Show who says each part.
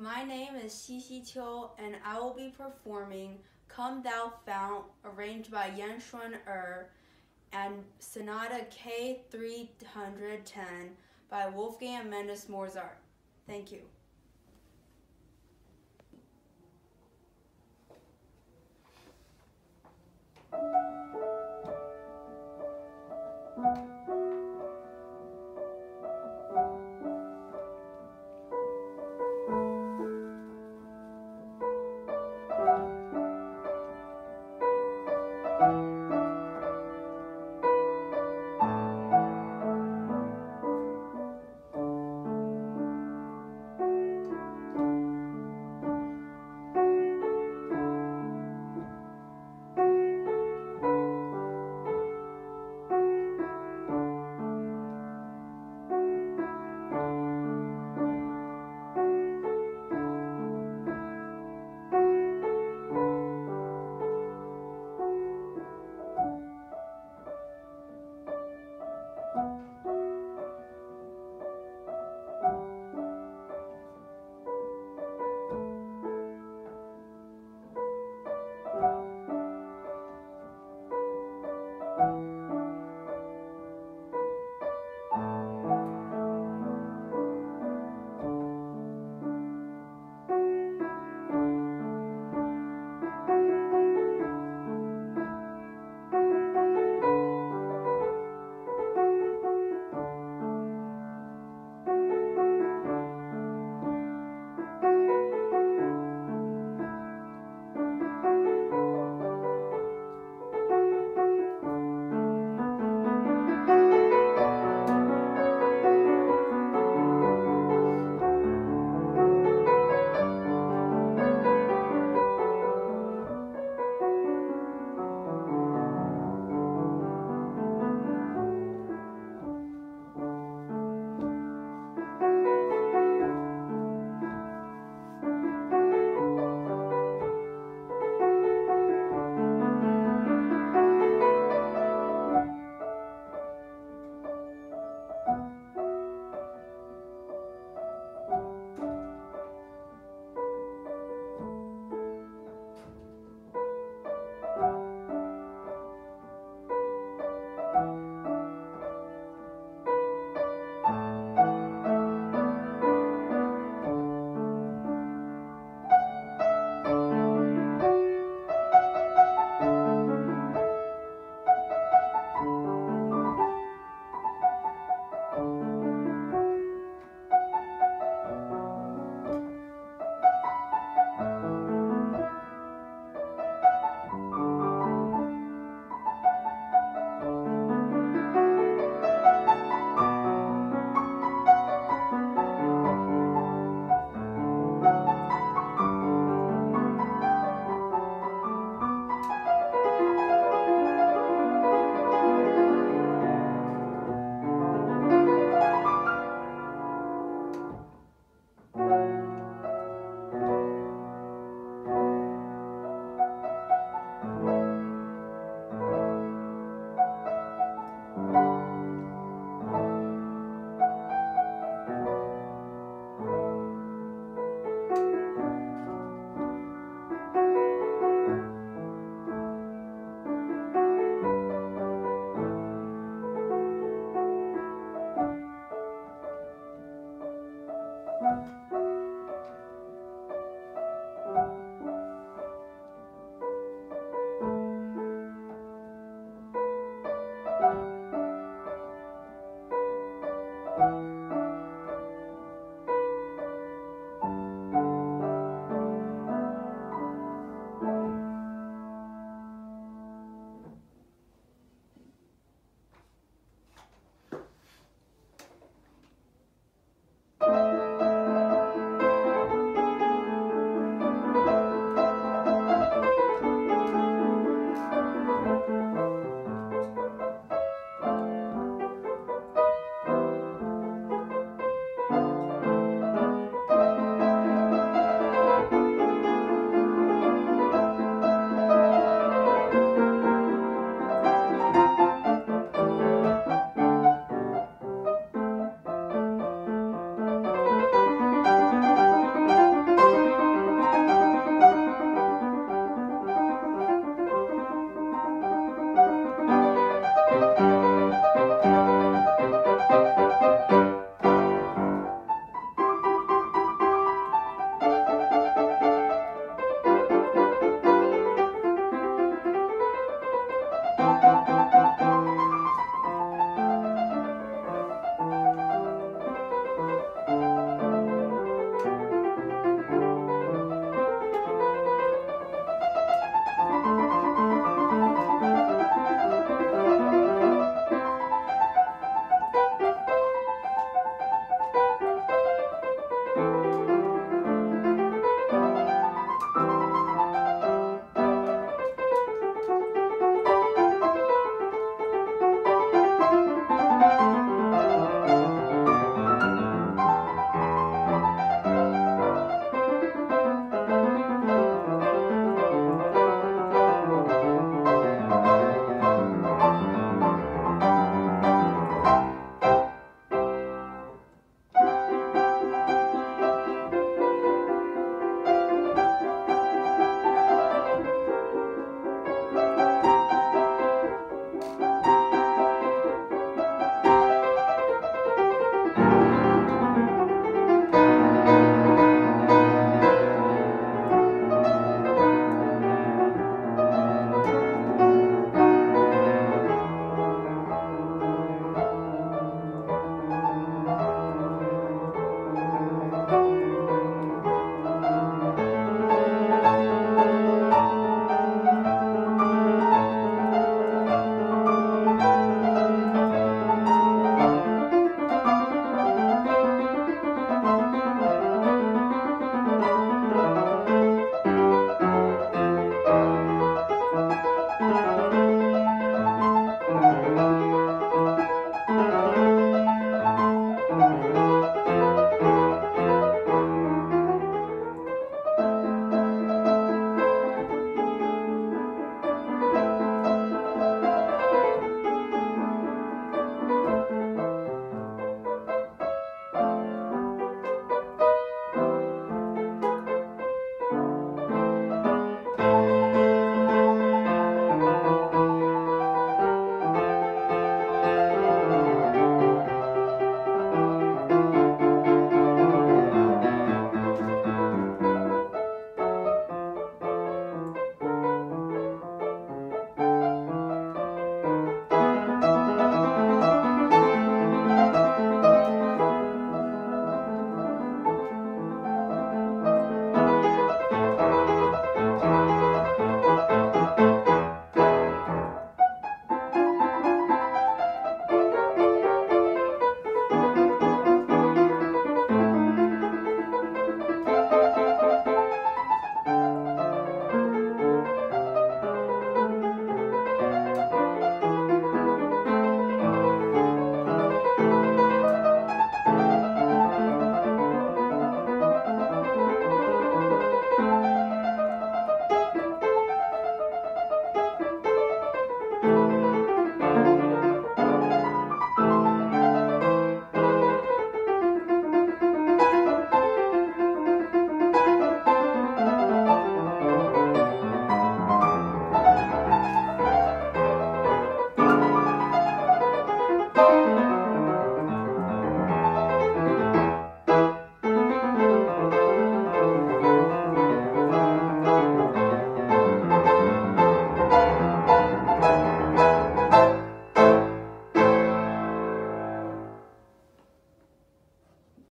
Speaker 1: My name is Xixi Qiu, and I will be performing Come Thou Fount, arranged by Yenn Chwen Er, and Sonata K310 by Wolfgang Amadeus Mozart.
Speaker 2: Thank you.